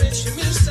Message me.